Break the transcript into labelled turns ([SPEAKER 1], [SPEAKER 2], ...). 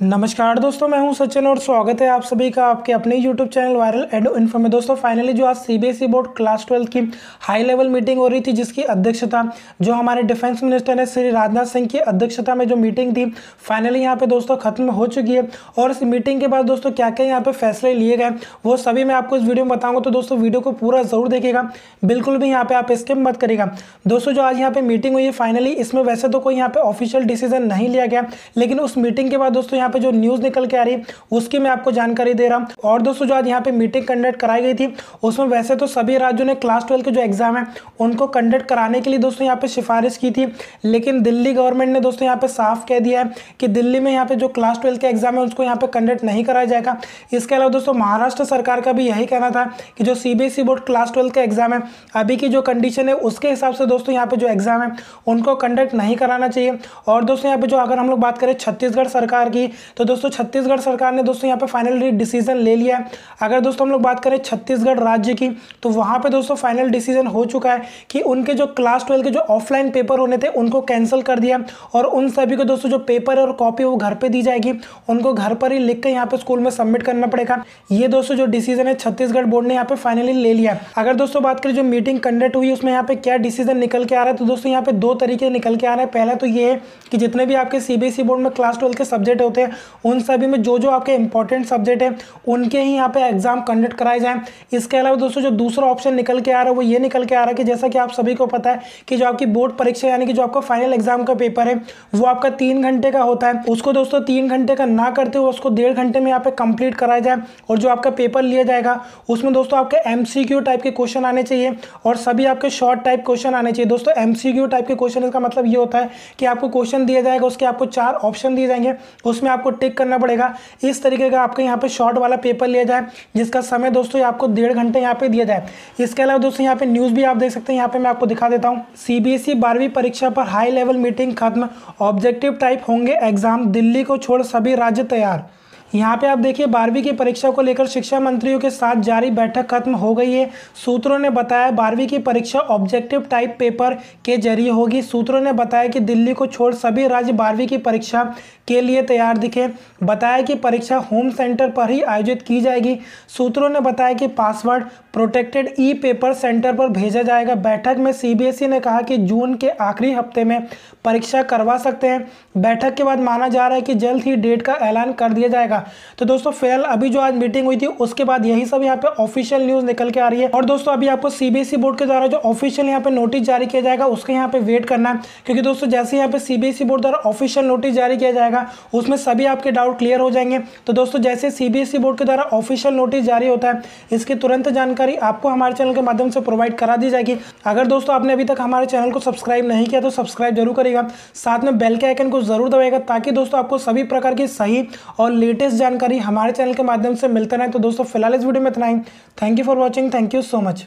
[SPEAKER 1] नमस्कार दोस्तों, मैं हूँ सचिन और स्वागत है आप सभी का आपके अपने YouTube channel viral ad info में। दोस्तों फाइनली जो आज सीबीएसई बोर्ड क्लास ट्वेल्थ की हाई लेवल मीटिंग हो रही थी, जिसकी अध्यक्षता जो हमारे डिफेंस मिनिस्टर ने श्री राजनाथ सिंह की अध्यक्षता में जो मीटिंग थी फाइनली यहाँ पे दोस्तों खत्म हो चुकी है। और इस मीटिंग के बाद दोस्तों क्या क्या यहाँ पे फैसले लिए गए, वो सभी मैं आपको इस वीडियो में बताऊँगा। तो दोस्तों वीडियो को पूरा ज़रूर देखेगा बिल्कुल भी यहाँ पे आप स्किप मत करेगा दोस्तों, जो आज यहाँ पे मीटिंग हुई है फाइनली इसमें वैसे तो कोई यहाँ पे ऑफिशियल डिसीज़न नहीं लिया गया, लेकिन उस मीटिंग के बाद दोस्तों यहाँ पे जो न्यूज़ निकल के आ रही, उसकी मैं आपको जानकारी दे रहा हूँ। और दोस्तों, जो आज यहाँ पे मीटिंग कंडक्ट कराई गई थी, उसमें वैसे तो सभी राज्यों ने क्लास ट्वेल्व के जो एग्ज़ाम है, उनको कंडक्ट कराने के लिए दोस्तों यहाँ पे सिफारिश की थी। लेकिन दिल्ली गवर्नमेंट ने दोस्तों यहाँ पे साफ़ कह दिया है कि दिल्ली में यहाँ पे जो क्लास ट्वेल्व के एग्ज़ाम है, उसको यहाँ पे कंडक्ट नहीं कराया जाएगा। इसके अलावा दोस्तों, महाराष्ट्र सरकार का भी यही कहना था कि जो सीबीएसई बोर्ड क्लास ट्वेल्व का एग्ज़ाम है, अभी की जो कंडीशन है, उसके हिसाब से दोस्तों यहाँ पे जो एग्ज़ाम है, उनको कंडक्ट नहीं कराना चाहिए। और दोस्तों, यहाँ पे जो अगर हम लोग बात करें छत्तीसगढ़ सरकार की तो दोस्तों, छत्तीसगढ़ सरकार ने दोस्तों यहाँ पे फाइनल डिसीज़न ले लिया है। अगर दोस्तों हम लोग बात करें छत्तीसगढ़ राज्य की तो वहाँ पे दोस्तों फाइनल डिसीज़न हो चुका है कि उनके जो क्लास ट्वेल्व के जो ऑफलाइन पेपर होने थे, उनको कैंसिल कर दिया। और उन सभी को दोस्तों जो पेपर और कॉपी वो घर पर दी जाएगी। उनको घर पर ही लिख के यहाँ पे स्कूल में सबमिट करना पड़ेगा। ये दोस्तों जो डिसीज़न है, छत्तीसगढ़ बोर्ड ने यहाँ पे फाइनली ले लिया अगर दोस्तों बात करें जो मीटिंग कंडक्ट हुई, उसमें यहाँ पे क्या डिसीज़न निकल के आ रहा है तो दोस्तों यहाँ पे दो तरीके निकल के आ रहे हैं। पहला तो ये है कि जितने भी आपके सीबीएसई बोर्ड में क्लास ट्वेल्व के सब्जेक्ट होते हैं उन सभी में जो जो आपके इंपॉर्टेंट सब्जेक्ट है, उनके ही यहाँ पे एग्ज़ाम कंडक्ट कराए जाए। इसके अलावा दोस्तों, जो दूसरा ऑप्शन निकल के आ रहा है, वो ये निकल के आ रहा है कि जैसा कि आप सभी को पता है कि जो आपकी बोर्ड परीक्षा, यानी कि जो आपका फाइनल एग्ज़ाम का पेपर है, वो आपका तीन घंटे का होता है। उसको दोस्तों, तीन घंटे का ना करते हुए उसको डेढ़ घंटे में यहाँ पे कंप्लीट कराया जाए और जो आपका पेपर लिया जाएगा, उसमें दोस्तों आपके एम टाइप के क्वेश्चन आने चाहिए और सभी आपके शॉर्ट टाइप क्वेश्चन आने चाहिए। दोस्तों एमसीक्यू टाइप के क्वेश्चन इसका मतलब ये होता है कि आपको क्वेश्चन दिया जाएगा, उसके आपको चार ऑप्शन दिए जाएँगे। उसमें आपको टिक करना पड़ेगा। इस तरीके का आपके यहाँ पे शॉर्ट वाला पेपर लिया जाए, जिसका समय दोस्तों आपको डेढ़ घंटे यहाँ पे दिया जाए। इसके अलावा दोस्तों यहाँ पे न्यूज़ भी आप देख सकते हैं। यहाँ पे मैं आपको दिखा देता हूँ। सीबीएसई बारहवीं परीक्षा पर हाई लेवल मीटिंग खत्म। ऑब्जेक्टिव टाइप होंगे एग्ज़ाम दिल्ली को छोड़ सभी राज्य तैयार। यहाँ पे आप देखिए, बारहवीं की परीक्षा को लेकर शिक्षा मंत्रियों के साथ जारी बैठक खत्म हो गई है। सूत्रों ने बताया, बारहवीं की परीक्षा ऑब्जेक्टिव टाइप पेपर के ज़रिए होगी। सूत्रों ने बताया कि दिल्ली को छोड़ सभी राज्य बारहवीं की परीक्षा के लिए तैयार दिखे। बताया कि परीक्षा होम सेंटर पर ही आयोजित की जाएगी। सूत्रों ने बताया कि password protected e paper centre पर भेजा जाएगा। बैठक में सीबीएसई ने कहा कि जून के आखिरी हफ़्ते में परीक्षा करवा सकते हैं। बैठक के बाद माना जा रहा है कि जल्द ही डेट का ऐलान कर दिया जाएगा। तो दोस्तों, फ़िलहाल अभी जो आज मीटिंग हुई थी, उसके बाद यही सब यहाँ पे ऑफिशियल न्यूज़ निकल के आ रही है। और दोस्तों, अभी आपको सीबीएसई बोर्ड के द्वारा जो ऑफिशियल यहाँ पे नोटिस जारी किया जाएगा, उसके यहाँ पे वेट करना। है क्योंकि दोस्तों, जैसे यहाँ पे सीबीएसई बोर्ड द्वारा ऑफिशियल नोटिस जारी किया जाएगा, उसमें सभी आपके डाउट क्लियर हो जाएँगे। तो दोस्तों, जैसे सीबीएसई बोर्ड के द्वारा ऑफिशियल नोटिस जारी होता है, इसकी तुरंत जानकारी आपको हमारे चैनल के माध्यम से प्रोवाइड करा दी जाएगी। अगर दोस्तों, आपने अभी तक हमारे चैनल को सब्सक्राइब नहीं किया तो सब्सक्राइब ज़रूर करेगा साथ में बेल के आइकन को ज़रूर दबाएगा ताकि दोस्तों, आपको सभी प्रकार की सही और लेटेस्ट जानकारी हमारे चैनल के माध्यम से मिलते रहें। तो दोस्तों, फ़िलहाल इस वीडियो में इतना ही। Thank you for watching thank you so much